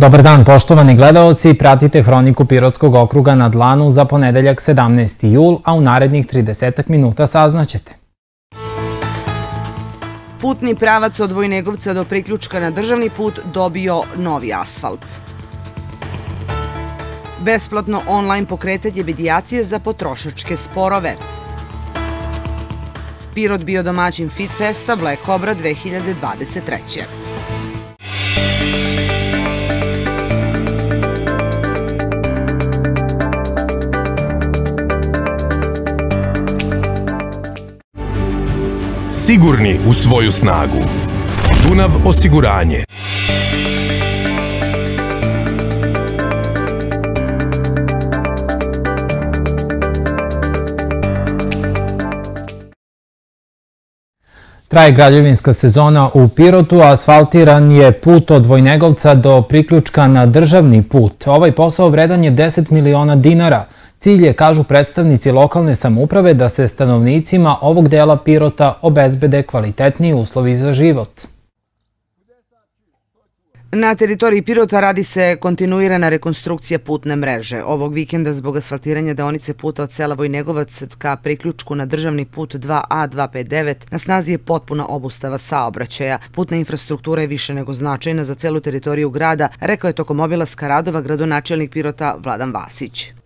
Dobar dan, poštovani gledalci, pratite Hroniku Pirotskog okruga na dlanu za ponedeljak 17. jul, a u narednih 30 minuta saznaćete. Putni pravac od Vojnegovca do priključka na državni put dobio novi asfalt. Besplatno online pokretanje medijacije za potrošačke sporove. Pirot bio domaćin Fit Festa Black Cobra 2023. Sigurni u svoju snagu. Dunav osiguranje. Traje građevinska sezona u Pirotu, asfaltiran je put od Vojnegovca do priključka na državni put. Ovaj posao vredan je 10 miliona dinara. Cilj je, kažu predstavnici lokalne samouprave, da se stanovnicima ovog dela Pirota obezbede kvalitetniji uslovi za život. Na teritoriji Pirota radi se kontinuirana rekonstrukcija putne mreže. Ovog vikenda zbog asfaltiranja deonice puta od sela Vojnegovac ka priključku na državni put 2A259 na snazi je potpuna obustava saobraćaja. Putna infrastruktura je više nego značajna za celu teritoriju grada, rekao je tokom obilaska radova gradonačelnik Pirota Vladan Vasić.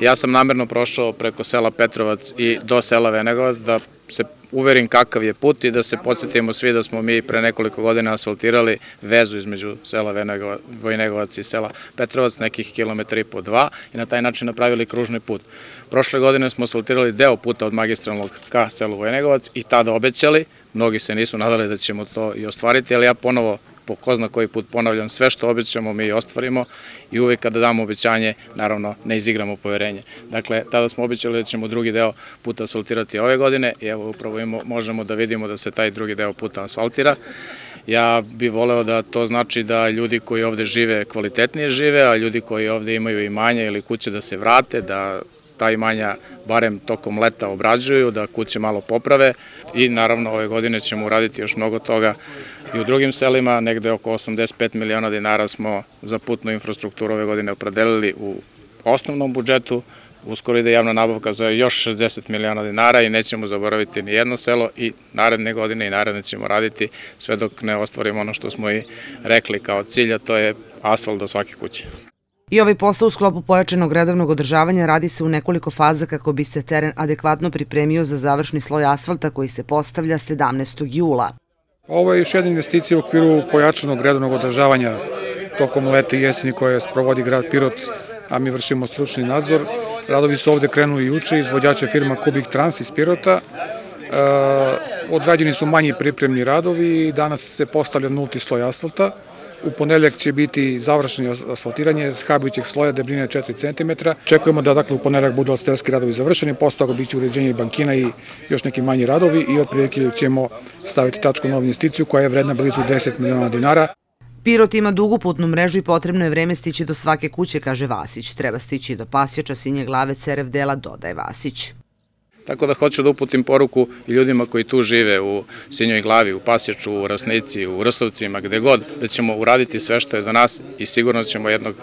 Ja sam namerno prošao preko sela Petrovac i do sela Venegovac da se uverim kakav je put i da se podsjetimo svi da smo mi pre nekoliko godina asfaltirali vezu između sela Vojnegovac i sela Petrovac, nekih kilometra i po dva i na taj način napravili kružni put. Prošle godine smo asfaltirali deo puta od magistralnog ka selu Vojnegovac i tada obećali, mnogi se nisu nadali da ćemo to i ostvariti, ali ja ponovo po ko zna koji put ponavljam, sve što obećamo mi ostvarimo i uvek kada damo obećanje, naravno ne izigramo poverenje. Dakle, tada smo obećali da ćemo drugi deo puta asfaltirati ove godine i evo upravo možemo da vidimo da se taj drugi deo puta asfaltira. Ja bih voleo da to znači da ljudi koji ovde žive kvalitetnije žive, a ljudi koji ovde imaju imanja ili kuće da se vrate, da ta imanja barem tokom leta obrađuju, da kuće malo poprave i naravno ove godine ćemo uraditi još mnogo toga i u drugim selima, negde oko 85 miliona dinara smo za putnu infrastrukturu ove godine opredelili u osnovnom budžetu, uskoro ide javna nabavka za još 60 miliona dinara i nećemo zaboraviti ni jedno selo i naredne godine i naredne ćemo raditi sve dok ne ostvarimo ono što smo i rekli kao cilja, to je asfalt do svake kuće. I ovaj posao u sklopu pojačanog redovnog održavanja radi se u nekoliko faza kako bi se teren adekvatno pripremio za završni sloj asfalta koji se postavlja 17. jula. Ovo je još jedna investicija u okviru pojačanog redovnog održavanja tokom leta i jeseni koje sprovodi grad Pirot, a mi vršimo stručni nadzor. Radovi su ovde krenuli juče, izvođača firma Kubik Trans iz Pirota. E, odrađeni su manji pripremni radovi i danas se postavlja nulti sloj asfalta. U ponedeljak će biti završeno asfaltiranje habujućeg sloja debljine 4 cm. Čekujemo da dakle, u ponedeljak budu asfalterski radovi završeni, posle toga biće uređenje bankina i još neki manji radovi i otprilike ćemo staviti tačku na ovu investiciju koja je vredna blizu 10 miliona dinara. Pirot ima dugu putnu mrežu i potrebno je vreme stići do svake kuće, kaže Vasić. Treba stići do pasjača, sinje glave, cerev dela, dodaje Vasić. Tako da hoću da uputim poruku i ljudima koji tu žive u Sinjoj glavi, u Pasječu, u Rasnici, u Rstovcima, gde god, da ćemo uraditi sve što je do nas i sigurno ćemo jednog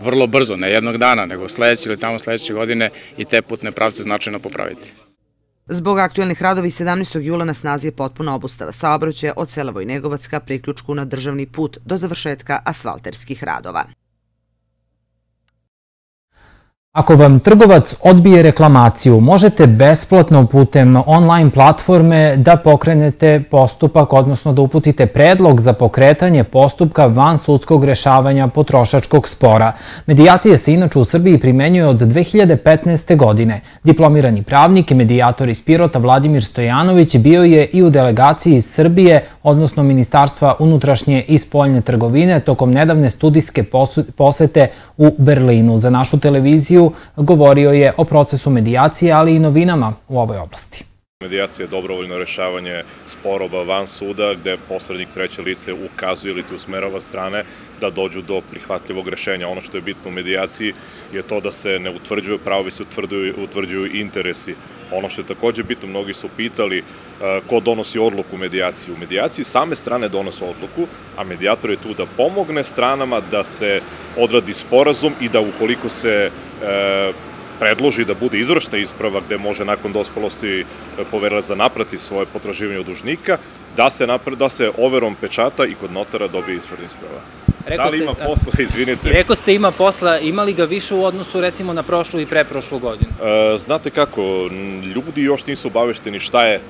vrlo brzo, ne jednog dana, nego sledeće ili tamo sledeće godine i te putne pravce značajno popraviti. Zbog aktuelnih radovi 17. jula na snazi je potpuna obustava saobraćaja od sela Vojnegovac ka priključku na državni put do završetka asfalterskih radova. Ako vam trgovac odbije reklamaciju, možete besplatno putem online platforme da pokrenete postupak, odnosno da uputite predlog za pokretanje postupka van sudskog rešavanja potrošačkog spora. Medijacije se inače u Srbiji primenjuje od 2015. godine. Diplomirani pravnik i medijator iz Pirota Vladimir Stojanović bio je i u delegaciji iz Srbije, odnosno Ministarstva unutrašnje i spoljne trgovine, tokom nedavne studijske posete u Berlinu. Za našu televiziju govorio je o procesu medijacije, ali i novinama u ovoj oblasti. Medijacija je dobrovoljno rešavanje sporova van suda, gde posrednik treće lice ukazuje ili te usmerava strane da dođu do prihvatljivog rešenja. Ono što je bitno u medijaciji je to da se ne utvrđuju pravovi, se utvrđuju, utvrđuju interesi Ono što je takođe bitno, mnogi su pitali ko donosi odluku u medijaciji. U medijaciji same strane donose odluku, a medijator je tu da pomogne stranama da se odradi sporazum i da ukoliko se predloži da bude izvršna isprava gde može nakon dospalosti poverilac da naprati svoje potraživanje od dužnika, da se, da se overom pečata i kod notara dobije izvršna isprava. Rekao da li ima posla, izvinite? Rekao ste ima posla, ima li ga više u odnosu recimo na prošlu i preprošlu godinu? E, znate kako, ljudi još nisu obavešteni šta je,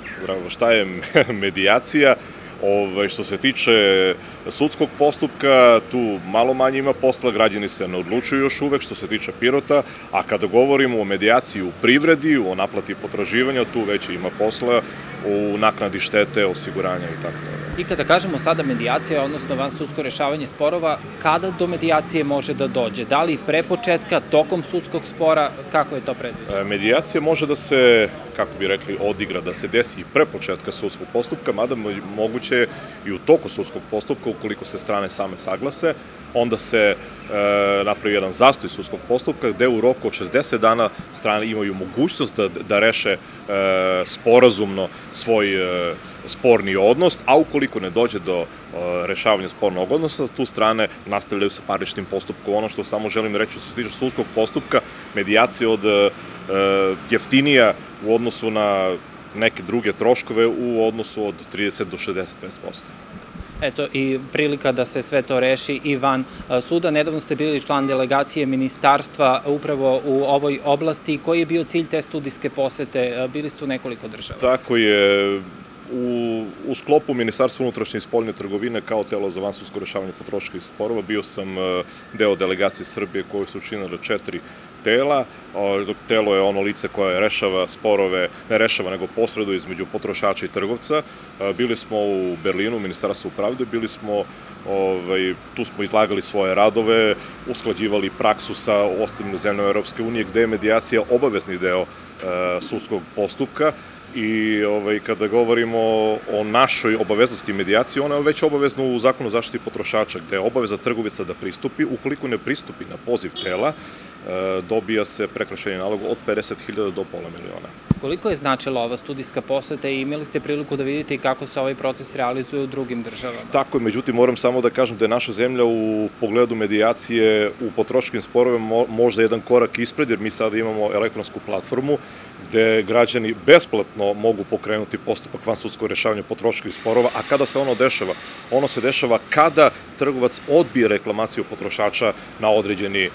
šta je medijacija, Ove, ovaj, što se tiče sudskog postupka, tu malo manje ima posla, građani se ne odlučuju još uvek što se tiče Pirota, a kada govorimo o medijaciji u privredi, o naplati potraživanja, tu već ima posla u naknadi štete, osiguranja i tako dalje. I kada kažemo sada medijacija, odnosno van sudsko rešavanje sporova, kada do medijacije može da dođe? Da li pre početka, tokom sudskog spora, kako je to predviđeno? E, medijacija može da se, kako bi rekli, odigra, da se desi i pre početka sudskog postupka, mada moguće i u toku sudskog postupka, ukoliko se strane same saglase, onda se e, napravi jedan zastoj sudskog postupka gde u roku od 60 dana strane imaju mogućnost da, da reše e, sporazumno svoj e, sporni odnos, a ukoliko ne dođe do e, rešavanja spornog odnosa, tu strane nastavljaju sa parničnim postupkom. Ono što samo želim reći što se tiče sudskog postupka, medijacija od e, jeftinija u odnosu na neke druge troškove u odnosu od 30 do 65%. Eto i prilika da se sve to reši i van e, suda. Nedavno ste bili član delegacije ministarstva upravo u ovoj oblasti. Koji je bio cilj te studijske posete? Bili ste u nekoliko država. Tako je. U, u sklopu Ministarstva unutrašnje i spoljne trgovine kao telo za vansusko rešavanje potroških sporova bio sam e, deo delegacije Srbije koju su učinile četiri tela. Telo je ono lice koje rešava sporove, ne rešava nego posredu između potrošača i trgovca. E, bili smo u Berlinu, Ministarstvu pravde, bili smo Ovaj, tu smo izlagali svoje radove, usklađivali praksu sa ostalim zemljama Europske unije, gde je medijacija obavezni deo e, sudskog postupka i ovaj, kada govorimo o našoj obaveznosti medijacije, ona je već obavezna u zakonu zaštiti potrošača, gde je obaveza trgovica da pristupi, ukoliko ne pristupi na poziv tela, e, dobija se prekrašenje nalog od 50.000 do pola miliona. Koliko je značila ova studijska poseta i imali ste priliku da vidite kako se ovaj proces realizuje u drugim državama? Tako je, međutim moram samo da kažem da je naša zemlja u pogledu medijacije u potroškim sporovima možda jedan korak ispred, jer mi sada imamo elektronsku platformu gde građani besplatno mogu pokrenuti postupak van sudskog rešavanja potroških sporova, a kada se ono dešava? Ono se dešava kada trgovac odbije reklamaciju potrošača na određeni e,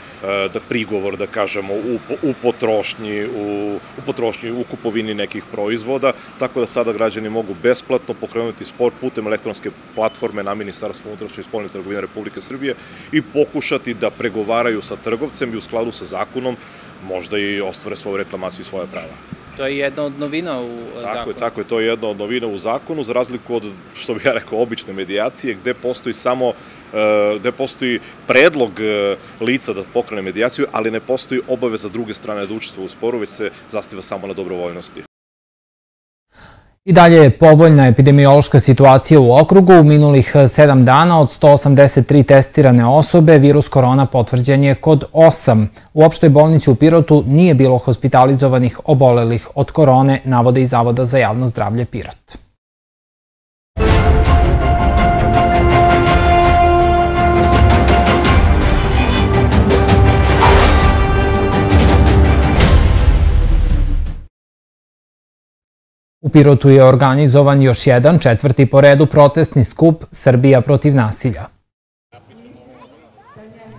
da prigovor, da kažemo, u, u potrošnji, u, u potrošnji, u kupovini nekih proizvoda, tako da sada građani mogu besplatno pokrenuti spor putem elektronske platforme na Ministarstvo unutrašnje i spoljne trgovine Republike Srbije i pokušati da pregovaraju sa trgovcem i u skladu sa zakonom možda i ostvare svoju reklamaciju i svoje prava. To je jedna od novina u tako zakonu. Tako je, tako je, to je jedna od novina u zakonu, za razliku od, što bih ja rekao, obične medijacije, gde postoji samo, e, gde postoji predlog e, lica da pokrene medijaciju, ali ne postoji obaveza druge strane da učestvuje u sporu, već se zastiva samo na dobrovoljnosti. I dalje je povoljna epidemiološka situacija u okrugu. U minulih sedam dana od 183 testirane osobe virus korona potvrđen je kod 8. U opštoj bolnici u Pirotu nije bilo hospitalizovanih obolelih od korone, navode iz Zavoda za javno zdravlje Pirot. Pirotu je organizovan još jedan četvrti po redu protestni skup Srbija protiv nasilja.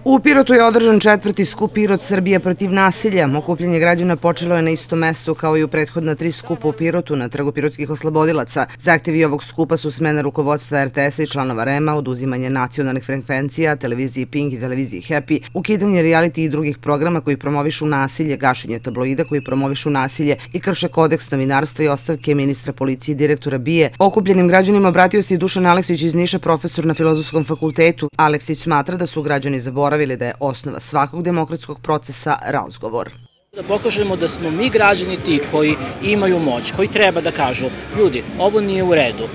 U Pirotu je održan četvrti skup Pirot Srbije protiv nasilja. Okupljanje građana počelo je na istom mestu kao i u prethodna tri skupa u Pirotu na trgu pirotskih oslobodilaca. Zahtevi ovog skupa su smena rukovodstva RTS-a i članova REMA, oduzimanje nacionalnih frekvencija, televiziji Pink i televiziji Happy, ukidanje reality i drugih programa koji promovišu nasilje, gašenje tabloida koji promovišu nasilje i krše kodeks novinarstva i ostavke ministra policije i direktora BIE. Okupljenim građanima obratio se i Dušan Aleksić iz Niša, profesor na Filozofskom fakultetu. Aleksić smatra da su građani zaboravili zaboravili da je osnova svakog demokratskog procesa razgovor. Da pokažemo da smo mi građani ti koji imaju moć, koji treba da kažu, ljudi, ovo nije u redu,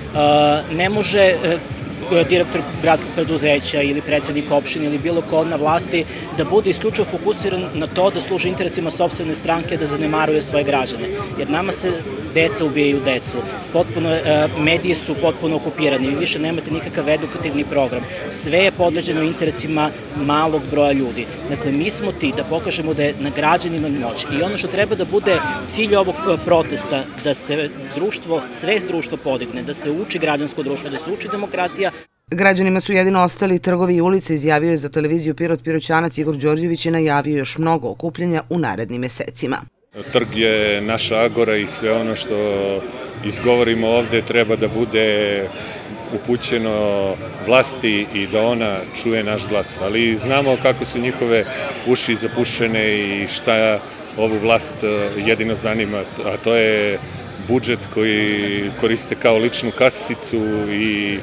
ne može direktor gradskog preduzeća ili predsednik opštine ili bilo ko na vlasti da bude isključivo fokusiran na to da služi interesima sobstvene stranke, da zanemaruje svoje građane. Jer nama se deca ubijaju decu, potpuno, e, mediji su potpuno okupirani, vi više nemate nikakav edukativni program. Sve je podleđeno interesima malog broja ljudi. Dakle, mi smo ti da pokažemo da je na građanima moć. I ono što treba da bude cilj ovog e, protesta, da se društvo, svest društva podigne, da se uči građansko društvo, da se uči demokratija, Građanima su jedino ostali trgovi i ulice, izjavio je za televiziju Pirot Piroćanac Igor Đorđević i najavio još mnogo okupljenja u narednim mesecima. Trg je naša agora i sve ono što izgovorimo ovde treba da bude upućeno vlasti i da ona čuje naš glas. Ali znamo kako su njihove uši zapušene i šta ovu vlast jedino zanima, a to je budžet koji koriste kao ličnu kasicu i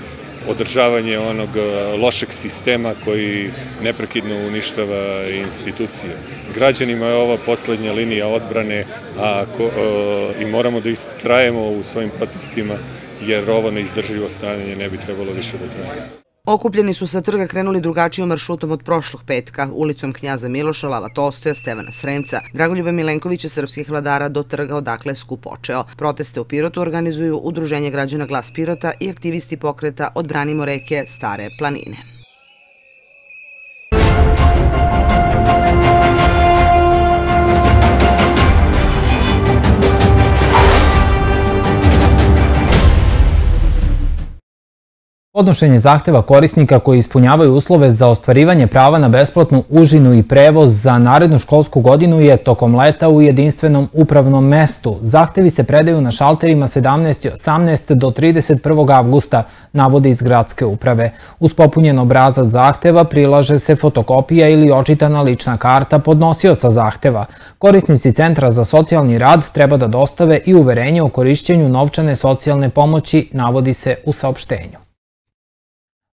održavanje onog e, lošeg sistema koji neprekidno uništava institucije. Građanima je ova poslednja linija odbrane a, ko, e, i moramo da istrajemo u svojim protestima jer ovo neizdrživo stanje ne bi trebalo više da traje. Okupljeni su sa trga krenuli drugačijom maršrutom od prošlog petka, ulicom Knjaza Miloša, Lava Tostoja, Stevana Sremca, Dragoljuba Milenkovića srpskih vladara do trga odakle je skup počeo. Proteste u Pirotu organizuju Udruženje građana Glas Pirota i aktivisti pokreta Odbranimo reke Stare planine. Podnošenje zahteva korisnika koji ispunjavaju uslove za ostvarivanje prava na besplatnu užinu i prevoz za narednu školsku godinu je tokom leta u jedinstvenom upravnom mestu. Zahtevi se predaju na šalterima 17. i 18. do 31. avgusta, navode iz gradske uprave. Uz popunjen obrazac zahteva prilaže se fotokopija ili očitana lična karta podnosioca zahteva. Korisnici Centra za socijalni rad treba da dostave i uverenje o korišćenju novčane socijalne pomoći, navodi se u saopštenju.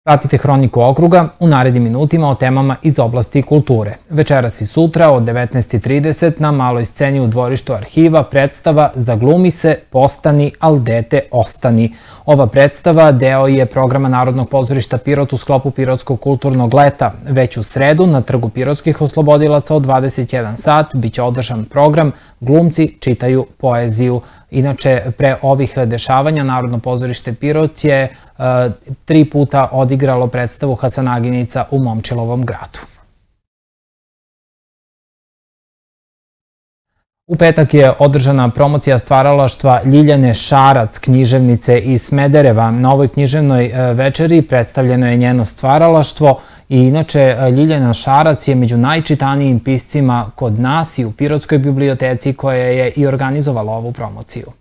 Pratite Hroniku okruga u narednim minutima o temama iz oblasti kulture. Večeras i sutra od 19.30 na maloj sceni u dvorištu arhiva predstava Zaglumi se, postani, al dete ostani. Ova predstava deo je programa Narodnog pozorišta Pirot u sklopu Pirotskog kulturnog leta. Već u sredu na trgu Pirotskih oslobodilaca od 21 sat biće održan program Glumci čitaju poeziju. Inače, pre ovih dešavanja Narodno pozorište Pirot je tri puta odigralo predstavu Hasanaginica u Momčilovom gradu. U petak je održana promocija stvaralaštva Ljiljane Šarac, književnice iz Smedereva. Na ovoj književnoj e, večeri predstavljeno je njeno stvaralaštvo i inače e, Ljiljana Šarac je među najčitanijim piscima kod nas i u Pirotskoj biblioteci koja je i organizovala ovu promociju.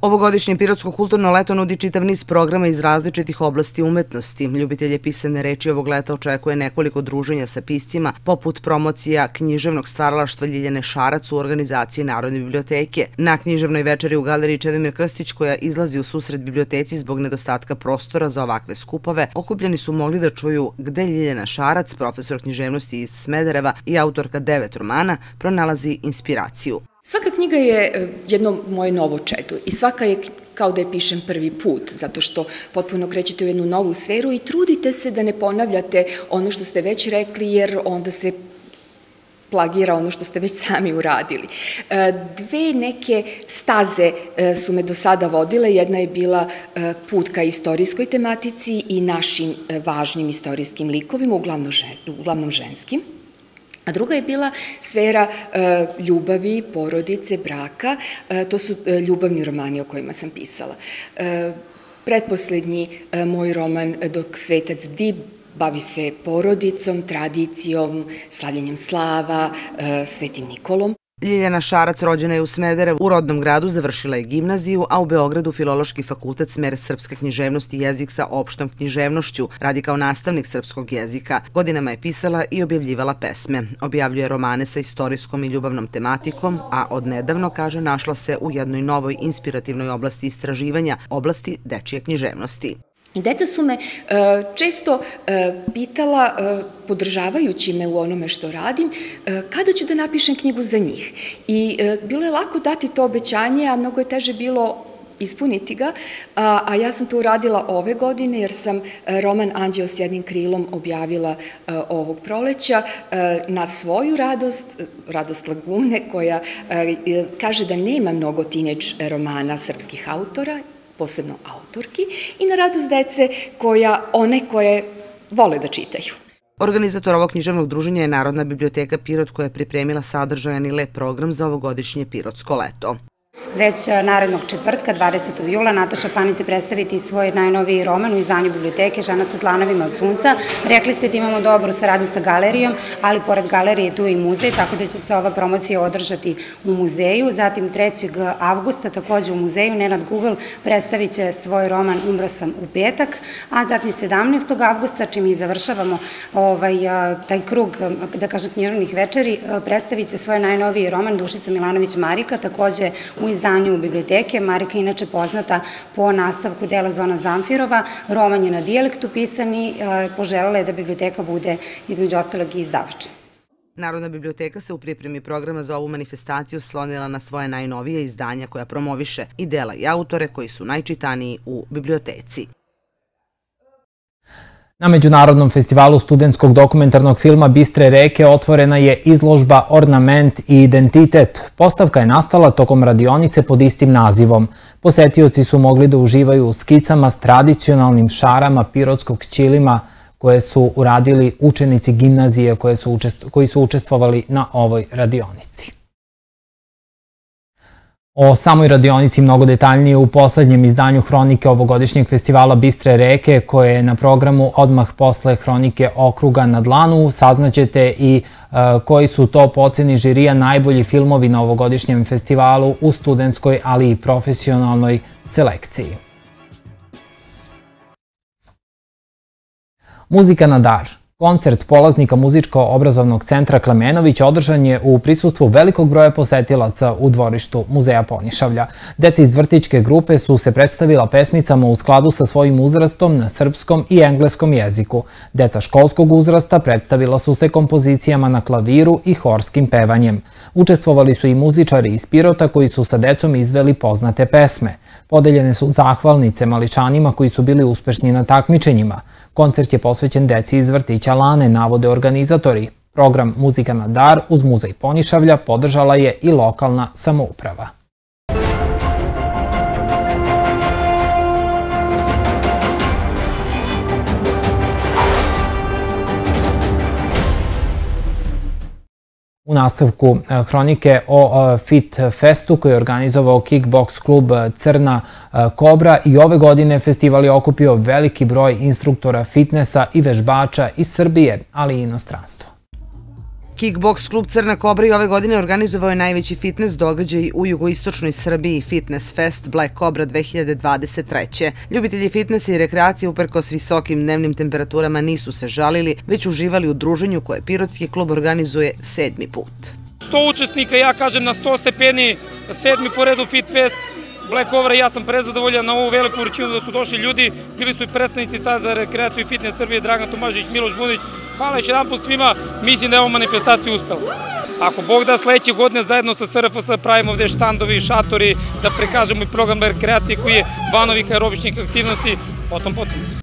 Ovogodišnje Pirotsko kulturno leto nudi čitav niz programa iz različitih oblasti umetnosti. Ljubitelje pisane reči ovog leta očekuje nekoliko druženja sa piscima, poput promocija književnog stvaralaštva Ljiljane Šarac u organizaciji Narodne biblioteke. Na književnoj večeri u galeriji Čedomir Krstić, koja izlazi u susret biblioteci zbog nedostatka prostora za ovakve skupove, okupljeni su mogli da čuju gde Ljiljana Šarac, profesor književnosti iz Smedereva i autorka devet romana, pronalazi inspiraciju. Svaka knjiga je e, jedno moje novo čedo i svaka je kao da je pišem prvi put, zato što potpuno krećete u jednu novu sferu i trudite se da ne ponavljate ono što ste već rekli, jer onda se plagira ono što ste već sami uradili. E, dve neke staze e, su me do sada vodile. Jedna je bila put ka istorijskoj tematici i našim važnim istorijskim likovima, uglavnom ženskim. A druga je bila sfera e, ljubavi, porodice, braka. E, to su e, ljubavni romani o kojima sam pisala. Pretposlednji moj roman Dok svetac bdi bavi se porodicom, tradicijom, slavljenjem slava, svetim Nikolom. Ljiljana Šarac rođena je u Smederevu, u rodnom gradu završila je gimnaziju, a u Beogradu Filološki fakultet smer srpska književnost i jezik sa opštom književnošću. Radi kao nastavnik srpskog jezika. Godinama je pisala i objavljivala pesme. Objavljuje romane sa istorijskom i ljubavnom tematikom, a odnedavno, kaže, našla se u jednoj novoj inspirativnoj oblasti istraživanja, oblasti dečije književnosti. I deca su me e, često e, pitala, e, podržavajući me u onome što radim, kada ću da napišem knjigu za njih. I bilo je lako dati to obećanje, a mnogo je teže bilo ispuniti ga, a, ja sam to uradila ove godine jer sam roman Anđeo s jednim krilom objavila ovog proleća na svoju radost, radost Lagune, koja kaže da nema mnogo tineč romana srpskih autora, posebno autorki, i na radost dece koja, one koje vole da čitaju. Organizator ovog književnog druženja je Narodna biblioteka Pirot koja je pripremila sadržajan i lep program za ovogodišnje Pirotsko leto. Već e, narednog četvrtka, 20. jula, Nataša Panić će predstaviti svoj najnoviji roman u izdanju biblioteke Žena sa zlanovima od sunca. Rekli ste da imamo dobru saradnju sa galerijom, ali pored galerije tu i muzej, tako da će se ova promocija održati u muzeju. Zatim 3. avgusta takođe u muzeju Nenad Google predstavit će svoj roman Umro sam u petak, a zatim 17. avgusta, čim i završavamo ovaj, taj krug, da kažem, književnih večeri, predstavit će svoj najnoviji roman Dušica Milanović Marika, takođe u izdanju biblioteke. Marika je inače poznata po nastavku dela Zona Zamfirova. Roman je na dijalektu pisani, e, poželjala je da biblioteka bude između ostalog i izdavač. Narodna biblioteka se u pripremi programa za ovu manifestaciju slonila na svoje najnovije izdanja koja promoviše i dela i autore koji su najčitaniji u biblioteci. Na Međunarodnom festivalu studentskog dokumentarnog filma Bistre reke otvorena je izložba Ornament i identitet. Postavka je nastala tokom radionice pod istim nazivom. Posetioci su mogli da uživaju u skicama s tradicionalnim šarama pirotskog ćilima koje su uradili učenici gimnazije koji su učestvovali na ovoj radionici. O samoj radionici mnogo detaljnije u poslednjem izdanju hronike ovogodišnjeg festivala Bistre reke, koje je na programu odmah posle hronike okruga na dlanu. Saznaćete i e, koji su to po oceni žirija najbolji filmovi na ovogodišnjem festivalu u studentskoj, ali i profesionalnoj selekciji. Muzika na dar. Koncert polaznika Muzičko-obrazovnog centra Klemenović održan je u prisustvu velikog broja posetilaca u dvorištu Muzeja Ponišavlja. Deca iz vrtičke grupe su se predstavila pesmicama u skladu sa svojim uzrastom na srpskom i engleskom jeziku. Deca školskog uzrasta predstavila su se kompozicijama na klaviru i horskim pevanjem. Učestvovali su i muzičari iz Pirota koji su sa decom izveli poznate pesme. Podeljene su zahvalnice maličanima koji su bili uspešni na takmičenjima. Koncert je posvećen deci iz vrtića Lane, navode organizatori. Program Muzika na dar uz muzej Ponišavlja podržala je i lokalna samouprava. U nastavku e, hronike o e, Fit Festu koji je organizovao kickbox klub Crna e, Kobra i ove godine festival je okupio veliki broj instruktora fitnesa i vežbača iz Srbije, ali i inostranstva. Kickbox klub Crna Kobra i ove godine organizovao je najveći fitness događaj u jugoistočnoj Srbiji Fitness Fest Black Cobra 2023. Ljubitelji fitnessa i rekreacije uprkos visokim dnevnim temperaturama nisu se žalili, već uživali u druženju koje Pirotski klub organizuje sedmi put. 100 učesnika, ja kažem na 100 stepeni, sedmi po redu Fit Fest, Black Cobra ja sam prezadovoljan na ovu veliku uručinu da su došli ljudi, bili su i predstavnici sad za rekreaciju i fitness Srbije, Dragan Tomažić, Miloš Bunić, hvala još jedan put svima, mislim da je ovo manifestacija uspela. Ako Bog da sledeće godine zajedno sa SRFS pravimo ovde štandovi, šatori, da prikažemo i program rekreacije koji je van ovih aerobičnih aktivnosti, potom potom.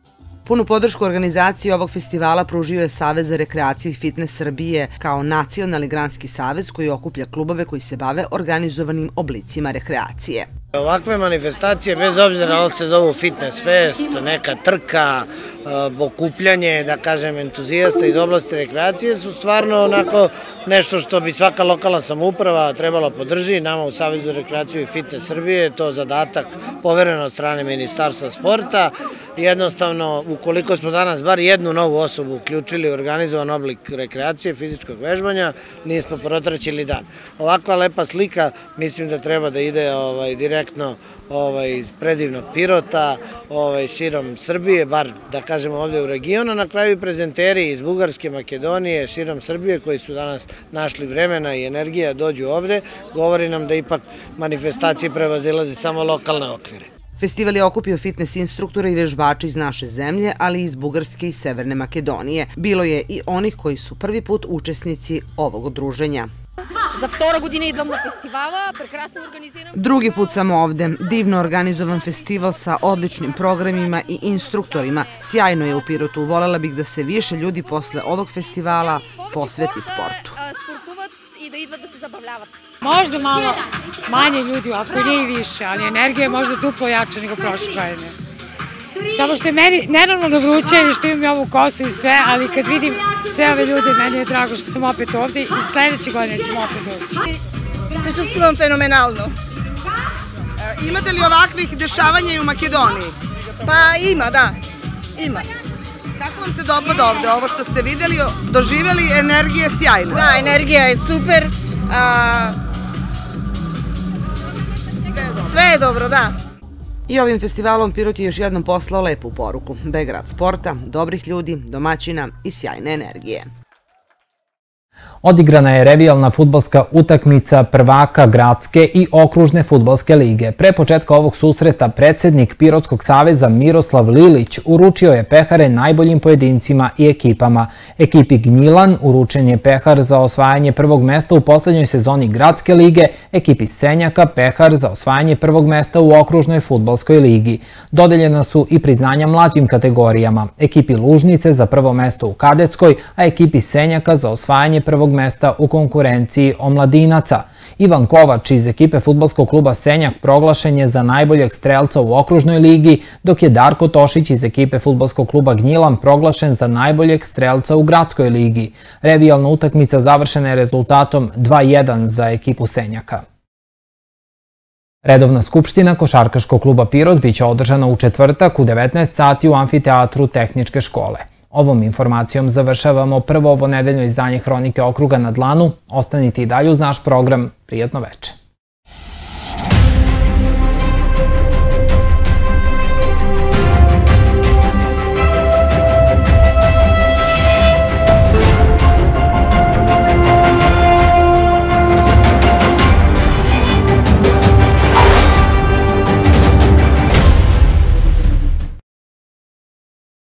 Punu podršku organizaciji ovog festivala pružio je Savez za rekreaciju i fitness Srbije kao nacionalni granski savez koji okuplja klubove koji se bave organizovanim oblicima rekreacije. Ovakve manifestacije, bez obzira da li se zovu fitness fest, neka trka, e, okupljanje, da kažem, entuzijasta iz oblasti rekreacije, su stvarno onako nešto što bi svaka lokalna samouprava trebala podrži. Nama u Savezu rekreaciju i fitness Srbije je to zadatak povereno od strane Ministarstva sporta. Jednostavno, ukoliko smo danas bar jednu novu osobu uključili u organizovan oblik rekreacije, fizičkog vežbanja, nismo protraćili dan. Ovakva lepa slika mislim da treba da ide ovaj, direkt direktno ovaj, predivnog Pirota, ovaj, širom Srbije, bar da kažemo ovde u regionu, na kraju prezenteri iz Bugarske, Makedonije, širom Srbije koji su danas našli vremena i energija da dođu ovde, govori nam da ipak manifestacije prevazilaze samo lokalne okvire. Festival je okupio fitness instruktora i vežbača iz naše zemlje, ali i iz Bugarske i Severne Makedonije. Bilo je i onih koji su prvi put učesnici ovog druženja. За втора година идвам на фестивала, прекрасно организиран. Drugi put sam ovde. Divno organizovan festival sa odličnim programima i instruktorima. Sjajno je u Pirotu. Volela bih da se više ljudi posle ovog festivala posveti sportu. И да идват да се забавляват. Možda malo manje ljudi, ako nije i više, ali energija je možda duplo jača nego prošle godine. Samo što je meni nenormalno vruće i što imam i ovu kosu i sve, ali kad vidim sve ove ljude, meni je drago što sam opet ovde i sledeće godine ćemo opet doći. Se čustvujem fenomenalno. Imate li ovakvih dešavanja i u Makedoniji? Pa ima, da. Ima. Vam se dopada ovde? Ovo što ste videli, doživeli, energija je sjajna. Da, energija je super. A, sve je dobro, da. I ovim festivalom Pirot je još jednom poslao lepu poruku, da je grad sporta, dobrih ljudi, domaćina i sjajne energije. Odigrana je revijalna futbalska utakmica prvaka gradske i okružne futbalske lige. Pre početka ovog susreta predsednik Pirotskog saveza Miroslav Lilić uručio je pehare najboljim pojedincima i ekipama. Ekipi Gnjilan uručen je pehar za osvajanje prvog mesta u poslednjoj sezoni gradske lige, ekipi Senjaka pehar za osvajanje prvog mesta u okružnoj futbalskoj ligi. Dodeljena su i priznanja mlađim kategorijama, ekipi Lužnice za prvo mesto u kadetskoj, a ekipi Senjaka za osvajanje prvog mesta u konkurenciji omladinaca. Ivan Kovač iz ekipe futbolskog kluba Senjak proglašen je za najboljeg strelca u okružnoj ligi, dok je Darko Tošić iz ekipe futbolskog kluba Gnjilan proglašen za najboljeg strelca u gradskoj ligi. Revijalna utakmica završena je rezultatom 2-1 za ekipu Senjaka. Redovna skupština Košarkaškog kluba Pirot biće održana u četvrtak u 19 sati u amfiteatru Tehničke škole. Ovom informacijom završavamo prvo ovo nedeljno izdanje Hronike okruga na dlanu. Ostanite i dalje uz naš program. Prijatno veče.